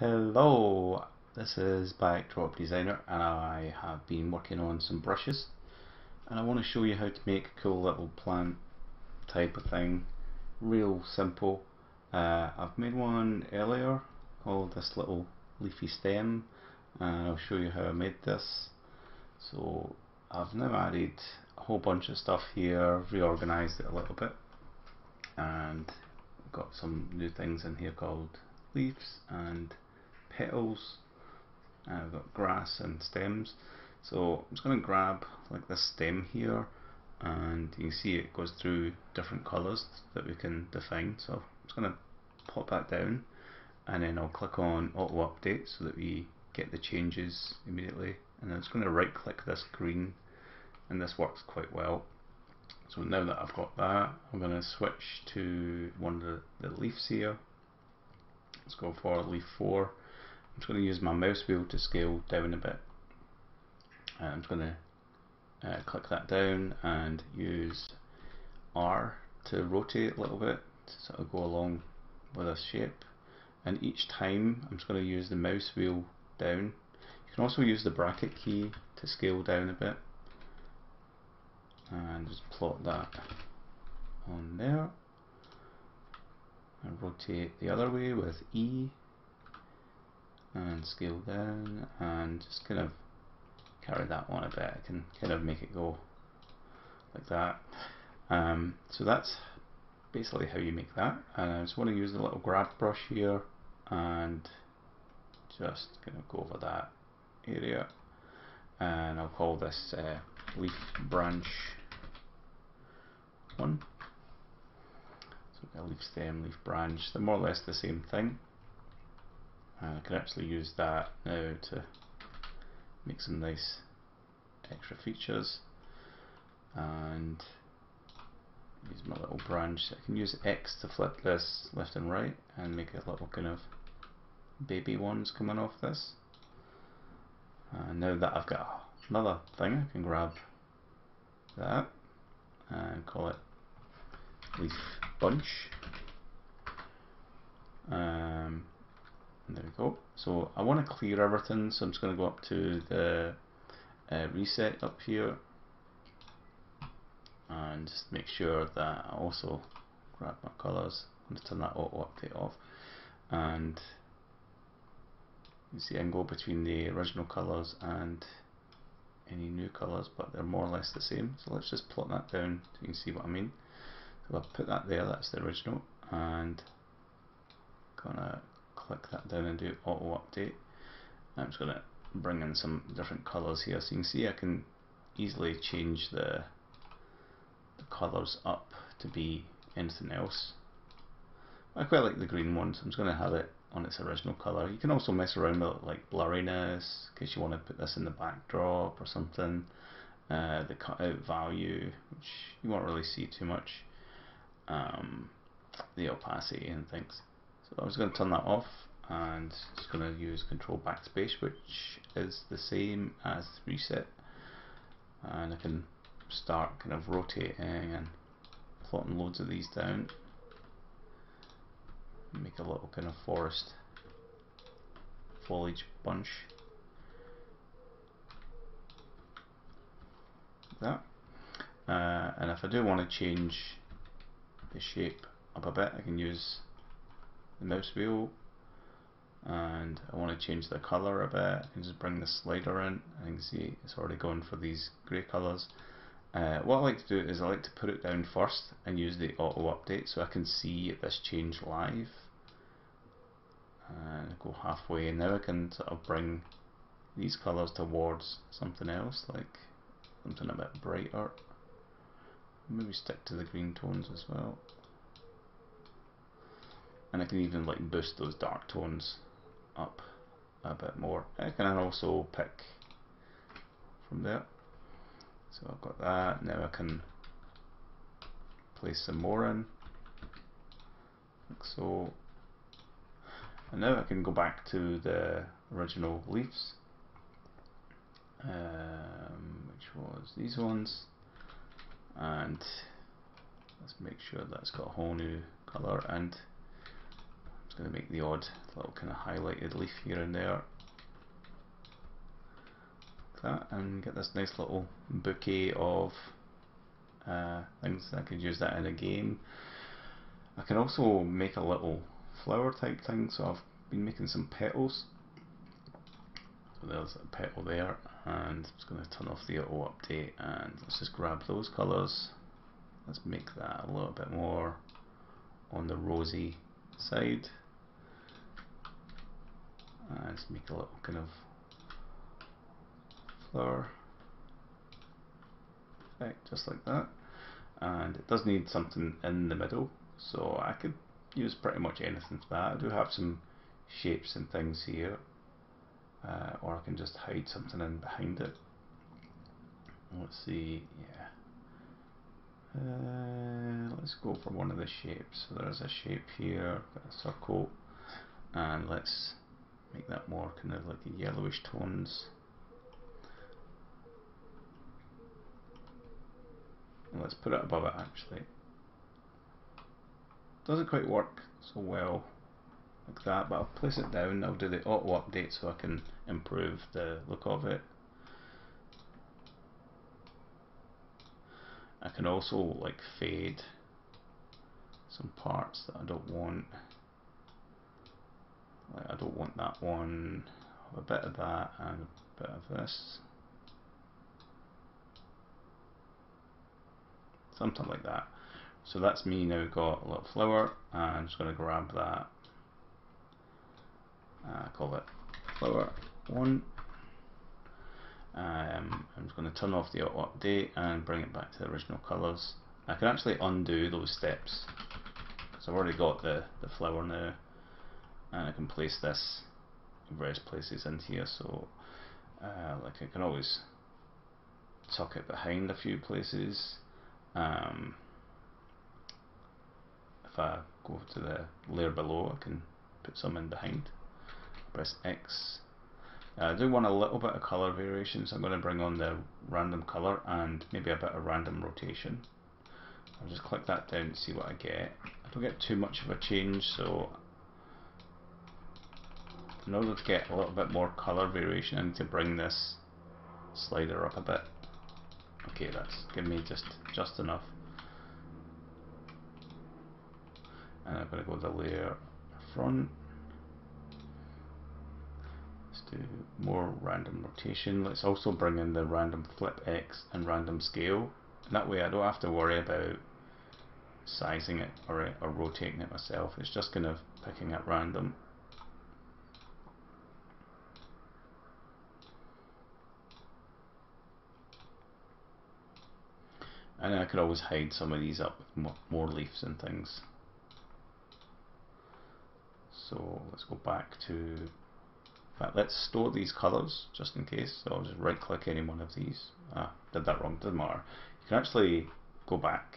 Hello, this is Backdrop Designer and I have been working on some brushes and I want to show you how to make a cool little plant type of thing, real simple. Uh, I've made one earlier called this little leafy stem and I'll show you how I made this. So I've now added a whole bunch of stuff here, reorganized it a little bit and got some new things in here called leaves and petals. And I've got grass and stems. So I'm just going to grab like this stem here and you can see it goes through different colours that we can define. So I'm just going to pop that down and then I'll click on auto update so that we get the changes immediately. And I'm just going to right click this green and this works quite well. So now that I've got that I'm going to switch to one of the, the leaves here. Let's go for leaf 4 I'm just going to use my mouse wheel to scale down a bit. And I'm just going to uh, click that down and use R to rotate a little bit to sort of go along with this shape. And each time I'm just going to use the mouse wheel down. You can also use the bracket key to scale down a bit. And just plot that on there. And rotate the other way with E and scale down and just kind of carry that one a bit. I can kind of make it go like that. Um, so that's basically how you make that. And I just want to use the little grab brush here and just kind of go over that area. And I'll call this uh, leaf branch one. So leaf stem, leaf branch, they're more or less the same thing and I can actually use that now to make some nice extra features. And use my little branch. I can use X to flip this left and right and make a little kind of baby ones coming off this. And now that I've got another thing I can grab that and call it leaf bunch. Um, there we go. So I want to clear everything, so I'm just going to go up to the uh, reset up here. And just make sure that I also grab my colours. I'm going to turn that auto update off. And you see I can go between the original colours and any new colours but they're more or less the same. So let's just plot that down so you can see what I mean. So I'll put that there that's the original. And gonna click that down and do auto update. I'm just going to bring in some different colors here so you can see I can easily change the, the colors up to be anything else. I quite like the green one so I'm just going to have it on its original color. You can also mess around with like blurriness in case you want to put this in the backdrop or something. Uh, the cutout value, which you won't really see too much. Um, the opacity and things. So I'm just going to turn that off and just going to use control backspace which is the same as reset. And I can start kind of rotating and plotting loads of these down. Make a little kind of forest foliage bunch. That. Uh, and if I do want to change the shape up a bit I can use the mouse wheel and I want to change the color a bit can just bring the slider in. And you can see it's already going for these grey colors uh, what I like to do is I like to put it down first and use the auto update so I can see this change live. And go halfway and now I can sort of bring these colors towards something else like something a bit brighter. Maybe stick to the green tones as well and I can even like boost those dark tones up a bit more. I can also pick from there. So I've got that. Now I can place some more in, like so. And now I can go back to the original leaves, um, which was these ones, and let's make sure that's got a whole new color and going to make the odd little kind of highlighted leaf here and there. Like that, and get this nice little bouquet of uh, things. I could use that in a game. I can also make a little flower type thing, so I've been making some petals. So there's a petal there, and I'm just going to turn off the auto update, and let's just grab those colours. Let's make that a little bit more on the rosy side. And let's make a little kind of flower effect, just like that. And it does need something in the middle, so I could use pretty much anything for that. I do have some shapes and things here, uh, or I can just hide something in behind it. Let's see, yeah. Uh, let's go for one of the shapes. So there's a shape here, a circle, and let's make that more kind of like yellowish tones. And let's put it above it actually. Doesn't quite work so well like that, but I'll place it down. I'll do the auto update so I can improve the look of it. I can also like fade some parts that I don't want. I don't want that one, a bit of that and a bit of this. Something like that. So that's me now got a little flower I'm just going to grab that uh, call it flower 1 um, I'm just going to turn off the update and bring it back to the original colours. I can actually undo those steps because I've already got the, the flower now and I can place this in various places in here so uh, like I can always tuck it behind a few places. Um, if I go to the layer below I can put some in behind. Press X. Uh, I do want a little bit of colour variation so I'm going to bring on the random colour and maybe a bit of random rotation. I'll just click that down and see what I get. I don't get too much of a change so in order to get a little bit more colour variation need to bring this slider up a bit okay that's giving me just just enough and I'm going to go the layer front let's do more random rotation. Let's also bring in the random flip X and random scale. And that way I don't have to worry about sizing it or, or rotating it myself. It's just kind of picking at random. And I could always hide some of these up with more leaves and things. So let's go back to in fact, let's store these colors just in case. So I'll just right click any one of these. Ah, did that wrong, doesn't matter. You can actually go back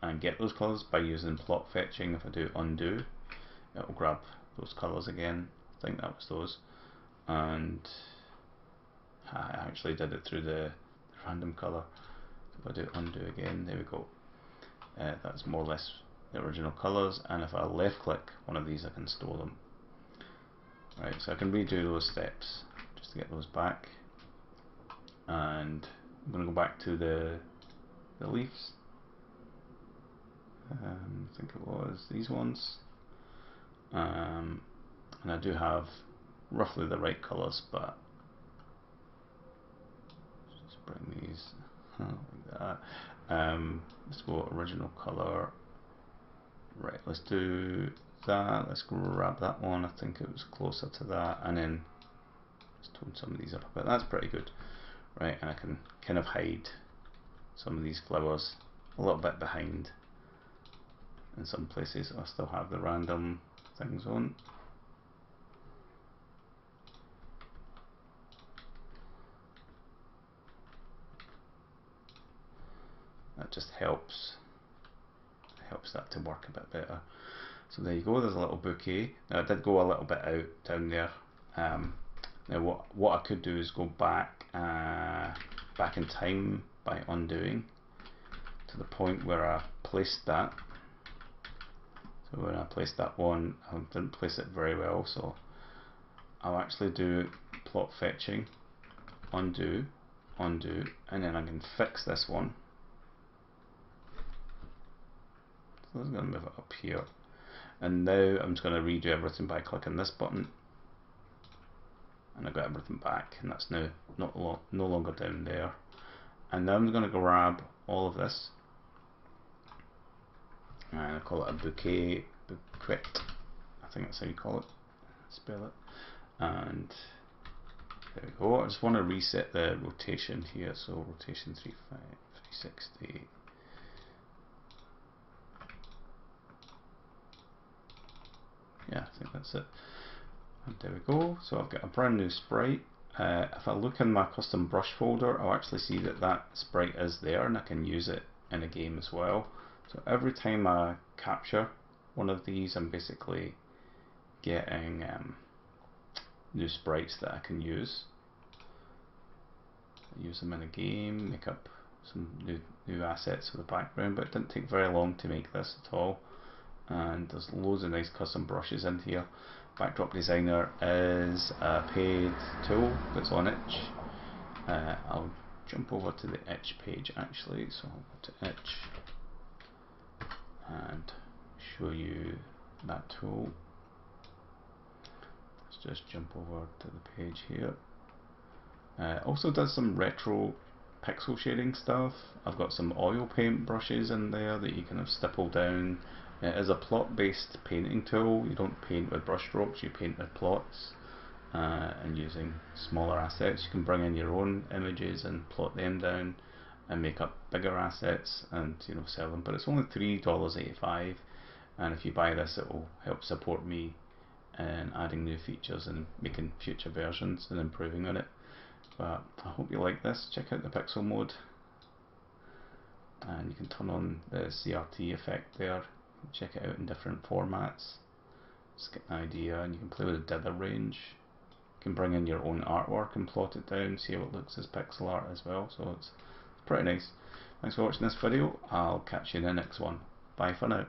and get those colors by using plot fetching. If I do undo, it will grab those colors again. I think that was those. And I actually did it through the, random color. If I do undo again, there we go. Uh, that's more or less the original colors. And if I left click one of these, I can store them. Right, so I can redo those steps just to get those back. And I'm going to go back to the, the leaves. Um, I think it was these ones. Um, and I do have roughly the right colours, but just bring these that. Um, let's go original colour. Right, let's do that. Let's grab that one. I think it was closer to that. And then let's tone some of these up a bit. That's pretty good. Right, and I can kind of hide some of these flowers a little bit behind. In some places I still have the random things on. That just helps helps that to work a bit better. So there you go, there's a little bouquet. Now I did go a little bit out down there. Um, now what, what I could do is go back, uh, back in time by undoing to the point where I placed that. So So when I placed that one, I didn't place it very well, so I'll actually do plot fetching, undo, undo, and then I can fix this one. I'm going to move it up here. And now I'm just going to redo everything by clicking this button. And I've got everything back, and that's now not lo no longer down there. And now I'm going to grab all of this and I call it a bouquet, bouquet, I think that's how you call it, spell it, and there we go, I just want to reset the rotation here, so rotation 35, 360, yeah I think that's it, and there we go, so I've got a brand new sprite, uh, if I look in my custom brush folder I'll actually see that that sprite is there and I can use it in a game as well. So every time I capture one of these, I'm basically getting um, new sprites that I can use. Use them in a game, make up some new, new assets for the background, but it didn't take very long to make this at all. And there's loads of nice custom brushes in here. Backdrop Designer is a paid tool that's on itch. Uh, I'll jump over to the itch page actually, so I'll go to itch and show you that tool. Let's just jump over to the page here. Uh, also does some retro pixel shading stuff. I've got some oil paint brushes in there that you kind of stipple down. It is a plot based painting tool. You don't paint with brush strokes, you paint with plots. Uh, and using smaller assets. You can bring in your own images and plot them down and make up bigger assets and you know sell them. But it's only three dollars 85 and if you buy this it will help support me in adding new features and making future versions and improving on it. But I hope you like this. Check out the pixel mode. And you can turn on the CRT effect there check it out in different formats just get an idea and you can play with the dither range you can bring in your own artwork and plot it down see how it looks as pixel art as well so it's pretty nice. Thanks for watching this video. I'll catch you in the next one. Bye for now.